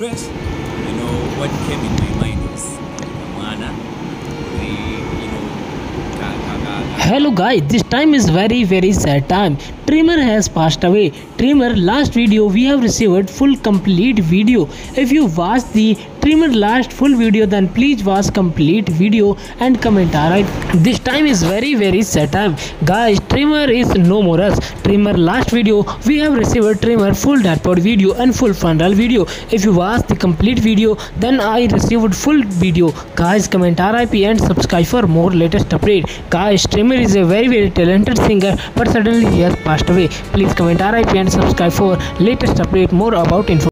stress, you know, what came in my mind was Mana, the, you know, ka, ka, ka, ka, Hello guys, this time is very very sad time. Tremour has passed away. Tremour last video we have received full complete video. If you watch the Tremour last full video then please watch complete video and comment alright. This time is very very sad time. Guys, Tremour is no more us. Tremour last video we have received Tremour full dashboard video and full funnel video. If you watch the complete video then I received full video. Guys, comment RIP and subscribe for more latest update. Guys, Tremour is a very very talented singer but suddenly he has passed away. Please comment RIP and subscribe for latest update more about info.